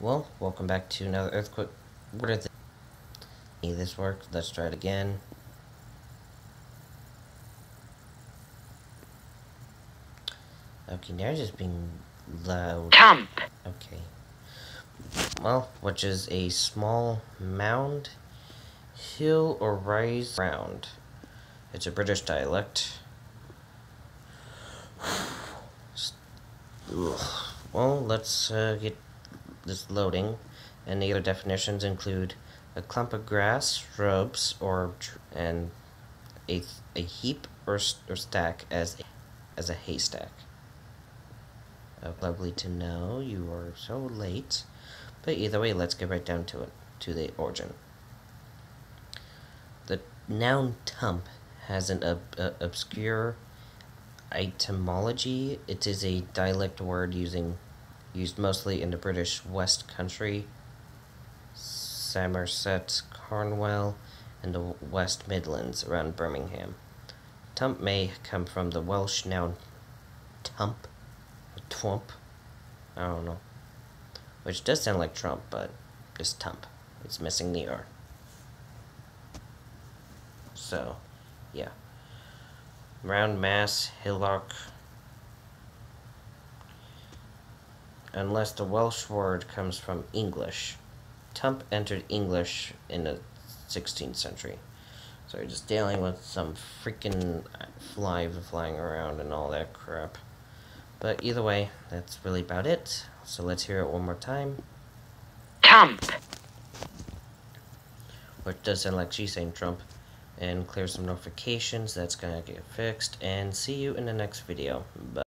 Well, welcome back to another earthquake. What are the... This work. Let's try it again. Okay, now just being loud. Tump. Okay. Well, which is a small mound, hill, or rise ground. It's a British dialect. Well, let's uh, get this loading. And the other definitions include a clump of grass, shrubs, or and a, a heap or, or stack as a, as a haystack. Uh, lovely to know you are so late. But either way, let's get right down to it, to the origin. The noun tump has an ob uh, obscure etymology. It is a dialect word using used mostly in the British West Country, Somerset, Cornwall, and the West Midlands around Birmingham. Tump may come from the Welsh noun tump, or twump, I don't know, which does sound like Trump, but just tump. It's missing the R. So, yeah. Round mass, hillock, unless the Welsh word comes from English. Tump entered English in the 16th century. So you're just dealing with some freaking fly flying around and all that crap. But either way, that's really about it. So let's hear it one more time. Tump. Which does sound like she's saying Trump. And clear some notifications. That's gonna get fixed. And see you in the next video. Bye.